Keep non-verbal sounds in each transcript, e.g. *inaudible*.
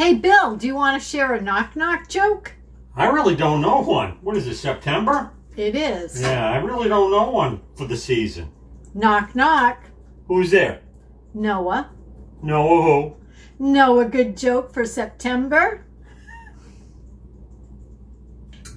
Hey, Bill, do you want to share a knock knock joke? I really don't know one. What is it, September? It is. Yeah, I really don't know one for the season. Knock knock. Who's there? Noah. Noah who? A good joke for September?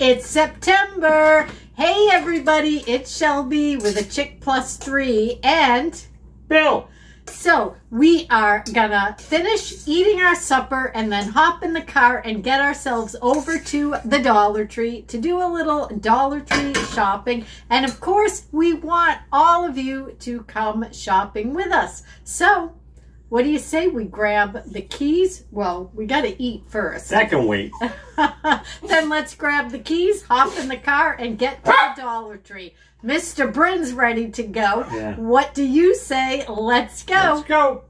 It's September. Hey, everybody, it's Shelby with a Chick Plus Three, and Bill. So we are gonna finish eating our supper and then hop in the car and get ourselves over to the Dollar Tree to do a little Dollar Tree shopping. And of course, we want all of you to come shopping with us. So, what do you say we grab the keys? Well, we gotta eat first. That can wait. *laughs* then let's grab the keys, hop in the car, and get to the Dollar Tree. Mr. Bryn's ready to go. Yeah. What do you say? Let's go. Let's go.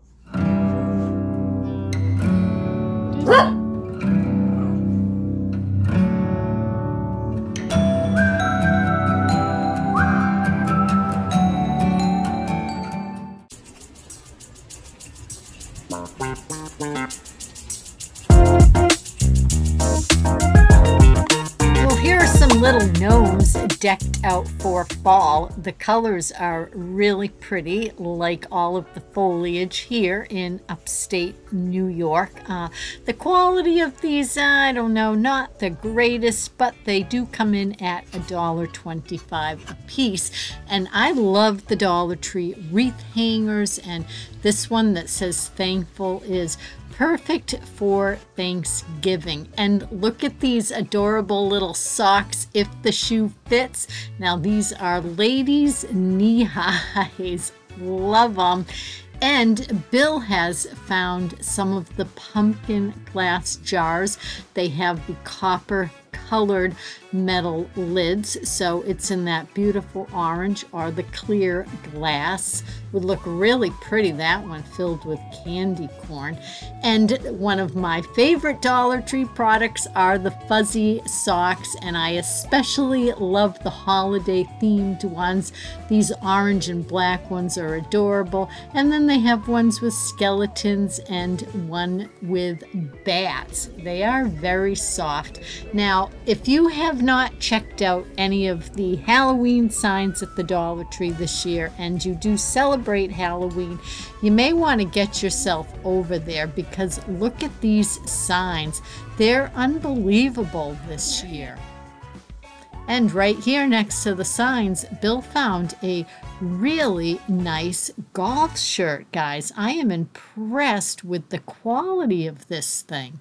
Gnomes decked out for fall. The colors are really pretty, like all of the foliage here in upstate New York. Uh, the quality of these, I don't know, not the greatest, but they do come in at $1.25 a piece. And I love the Dollar Tree wreath hangers, and this one that says thankful is perfect for Thanksgiving. And look at these adorable little socks if the shoe fits. Now, these are ladies' knee highs. Love them. And Bill has found some of the pumpkin glass jars. They have the copper colored metal lids, so it's in that beautiful orange or the clear glass. Would look really pretty, that one filled with candy corn. And one of my favorite Dollar Tree products are the fuzzy socks, and I especially love the holiday themed ones. These orange and black ones are adorable, and then they have ones with skeletons and one with bats. They are very soft. Now, if you have not checked out any of the Halloween signs at the Dollar Tree this year and you do celebrate Halloween, you may want to get yourself over there because look at these signs. They're unbelievable this year. And right here next to the signs, Bill found a really nice golf shirt, guys. I am impressed with the quality of this thing.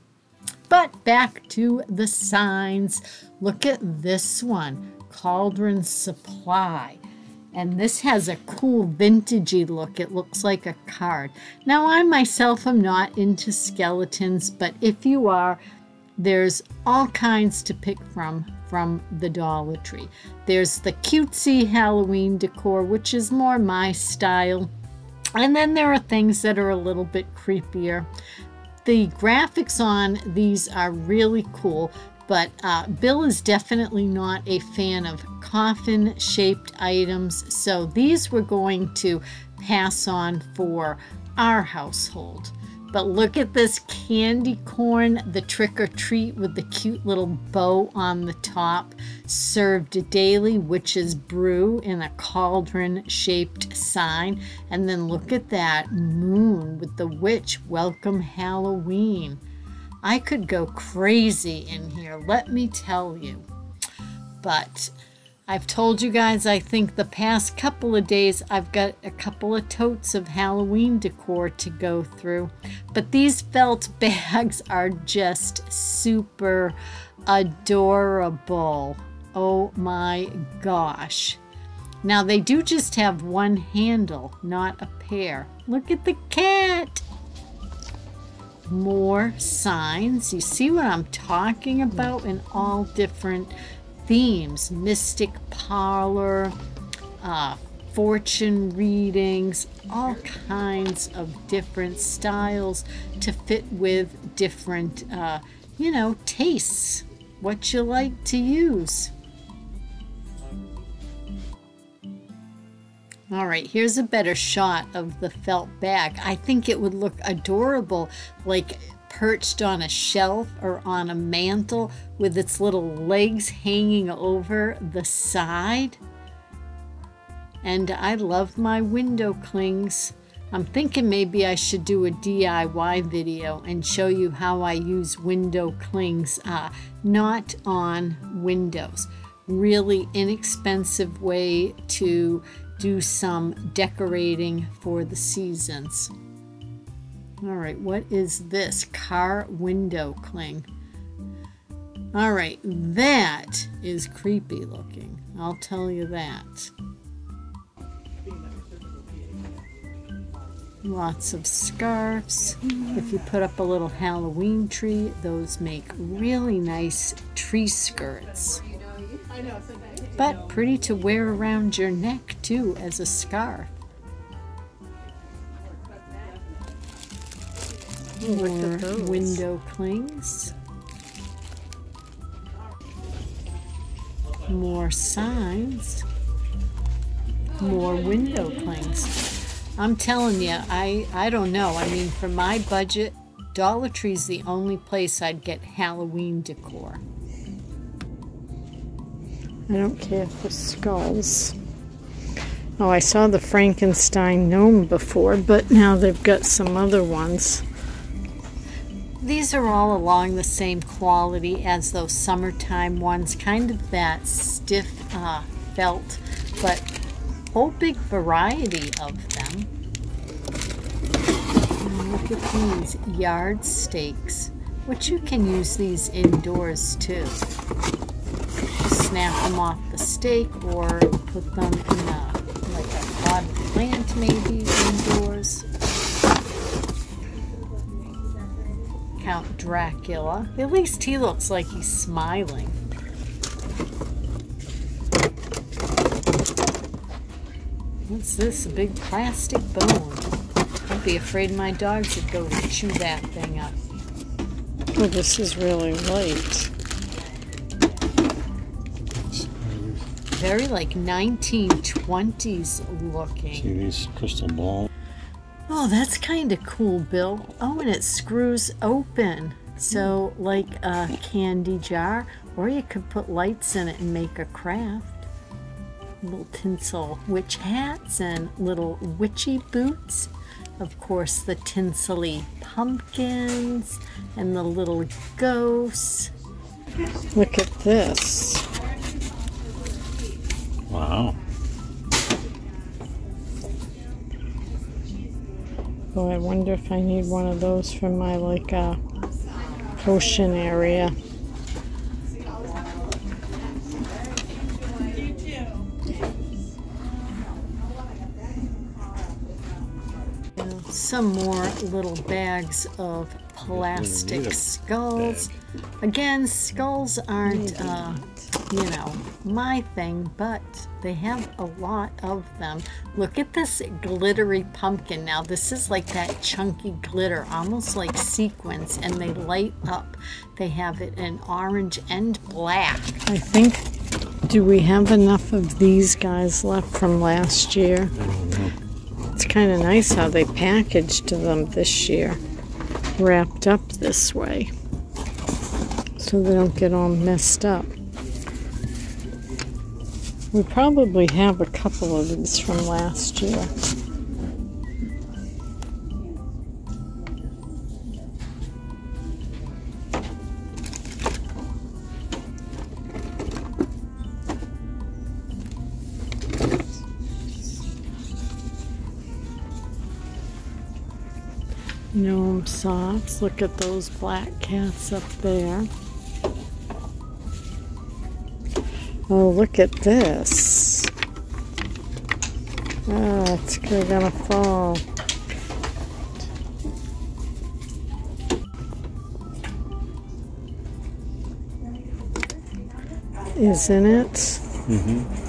But back to the signs. Look at this one Cauldron Supply. And this has a cool vintagey look. It looks like a card. Now, I myself am not into skeletons, but if you are, there's all kinds to pick from from the Dollar Tree. There's the cutesy Halloween decor, which is more my style. And then there are things that are a little bit creepier. The graphics on these are really cool, but uh, Bill is definitely not a fan of coffin shaped items, so these we're going to pass on for our household. But look at this candy corn, the trick or treat with the cute little bow on the top, served daily witch's brew in a cauldron shaped sign. And then look at that moon with the witch welcome Halloween. I could go crazy in here, let me tell you. But I've told you guys, I think the past couple of days I've got a couple of totes of Halloween decor to go through. But these felt *laughs* bags are just super adorable. Oh my gosh. Now they do just have one handle, not a pair. Look at the cat. More signs. You see what I'm talking about in all different themes mystic parlor, uh, fortune readings, all kinds of different styles to fit with different, uh, you know, tastes, what you like to use. All right, here's a better shot of the felt bag. I think it would look adorable, like perched on a shelf or on a mantle with its little legs hanging over the side. And I love my window clings. I'm thinking maybe I should do a DIY video and show you how I use window clings, uh, not on windows. Really inexpensive way to do some decorating for the seasons. All right, what is this? Car window cling. All right, that is creepy looking. I'll tell you that. Lots of scarves. If you put up a little Halloween tree, those make really nice tree skirts. But pretty to wear around your neck too as a scarf. More window clings. More signs. More window clings. I'm telling you, I, I don't know. I mean, for my budget, Dollar Tree's the only place I'd get Halloween decor. I don't care for skulls. Oh, I saw the Frankenstein gnome before, but now they've got some other ones. These are all along the same quality as those summertime ones, kind of that stiff uh, felt, but whole big variety of them. And look at these yard stakes, which you can use these indoors too. Snap them off the stake or put them in a, like a pot plant maybe indoors. Count Dracula. At least he looks like he's smiling. What's this? A big plastic bone. I'd be afraid my dogs would go to chew that thing up. Oh, this is really light. Very like 1920s looking. See these crystal balls? Oh, that's kind of cool, Bill. Oh, and it screws open. So, like a candy jar, or you could put lights in it and make a craft. Little tinsel witch hats and little witchy boots. Of course, the tinsely pumpkins and the little ghosts. Look at this. Wow. Oh, I wonder if I need one of those for my like uh, ocean area. Some more little bags of plastic skulls. Again, skulls aren't, uh, you know, my thing, but they have a lot of them. Look at this glittery pumpkin. Now, this is like that chunky glitter, almost like sequins, and they light up. They have it in orange and black. I think, do we have enough of these guys left from last year? It's kind of nice how they packaged them this year, wrapped up this way, so they don't get all messed up. We probably have a couple of these from last year. Gnome socks. Look at those black cats up there. Oh, look at this. Ah, it's gonna fall. Isn't it? Mm-hmm.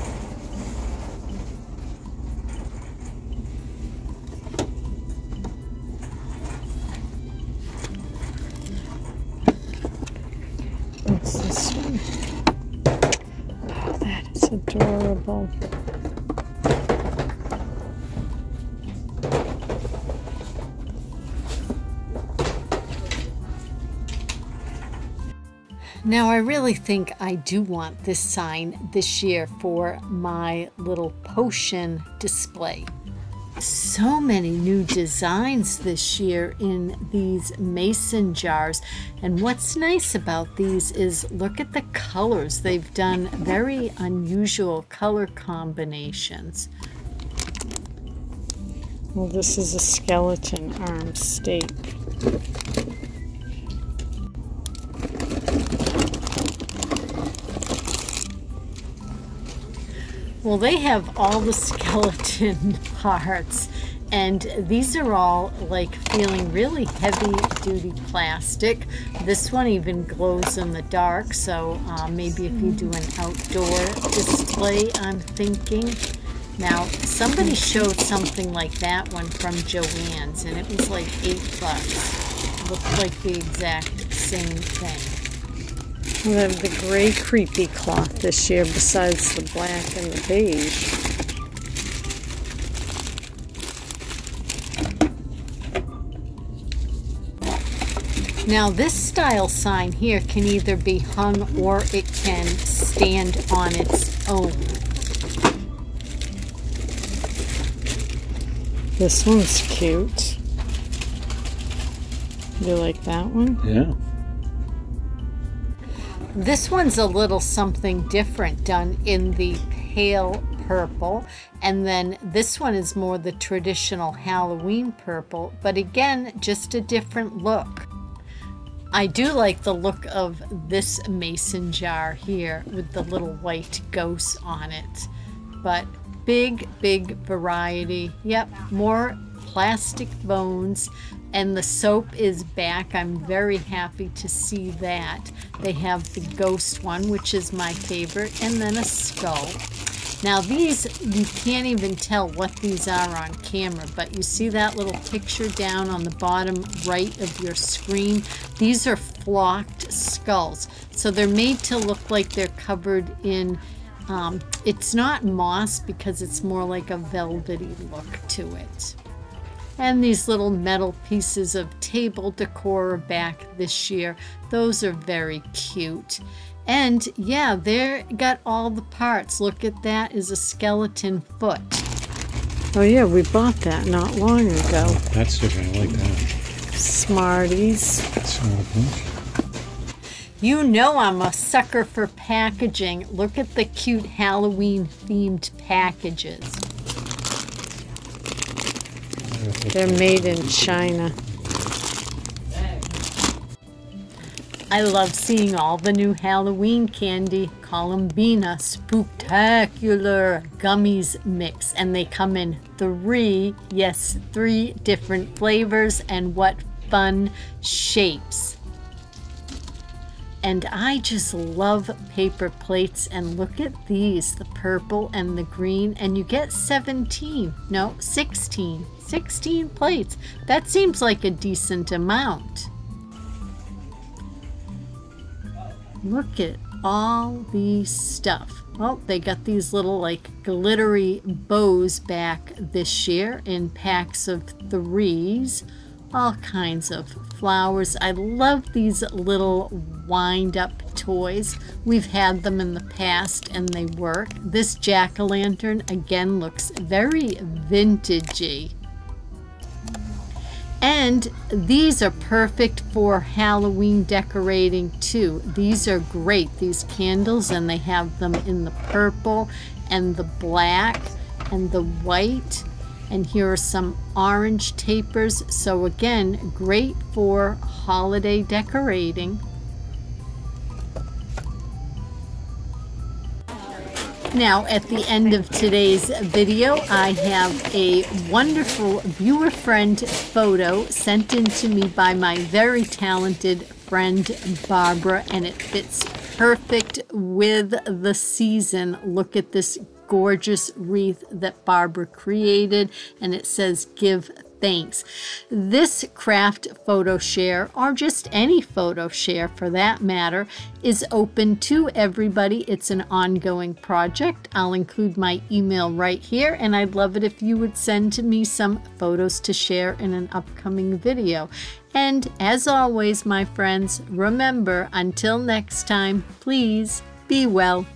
Now, I really think I do want this sign this year for my little potion display. So many new designs this year in these mason jars. And what's nice about these is look at the colors. They've done very unusual color combinations. Well, this is a skeleton arm stake. Well, they have all the *laughs* skeleton *laughs* parts, and these are all like feeling really heavy duty plastic. This one even glows in the dark, so uh, maybe if you do an outdoor display, I'm thinking. Now, somebody showed something like that one from Joann's, and it was like eight bucks. Looked like the exact same thing. We have the gray creepy cloth this year besides the black and the beige. Now this style sign here can either be hung or it can stand on its own. This one's cute. You like that one? Yeah. This one's a little something different done in the pale purple and then this one is more the traditional Halloween purple but again just a different look. I do like the look of this mason jar here with the little white ghosts on it but big big variety yep more plastic bones and the soap is back. I'm very happy to see that. They have the ghost one, which is my favorite, and then a skull. Now these, you can't even tell what these are on camera, but you see that little picture down on the bottom right of your screen? These are flocked skulls. So they're made to look like they're covered in, um, it's not moss because it's more like a velvety look to it. And these little metal pieces of table decor back this year. Those are very cute. And yeah, they got all the parts. Look at that is a skeleton foot. Oh yeah, we bought that not long ago. That's different. I like that. Smarties. Small bunch. You know I'm a sucker for packaging. Look at the cute Halloween themed packages. They're made in China. I love seeing all the new Halloween candy. Colombina Spooktacular Gummies Mix. And they come in three, yes, three different flavors. And what fun shapes. And I just love paper plates. And look at these the purple and the green. And you get 17, no, 16. 16 plates. That seems like a decent amount. Look at all the stuff. Oh, they got these little like glittery bows back this year in packs of threes. All kinds of flowers. I love these little wind up toys. We've had them in the past and they work. This jack-o'-lantern again looks very vintagey. And these are perfect for Halloween decorating too. These are great, these candles, and they have them in the purple and the black and the white. And here are some orange tapers. So again, great for holiday decorating. Now, at the end of today's video, I have a wonderful viewer friend photo sent in to me by my very talented friend Barbara, and it fits perfect with the season. Look at this gorgeous wreath that Barbara created, and it says, Give thanks. This craft photo share, or just any photo share for that matter, is open to everybody. It's an ongoing project. I'll include my email right here, and I'd love it if you would send to me some photos to share in an upcoming video. And as always, my friends, remember until next time, please be well.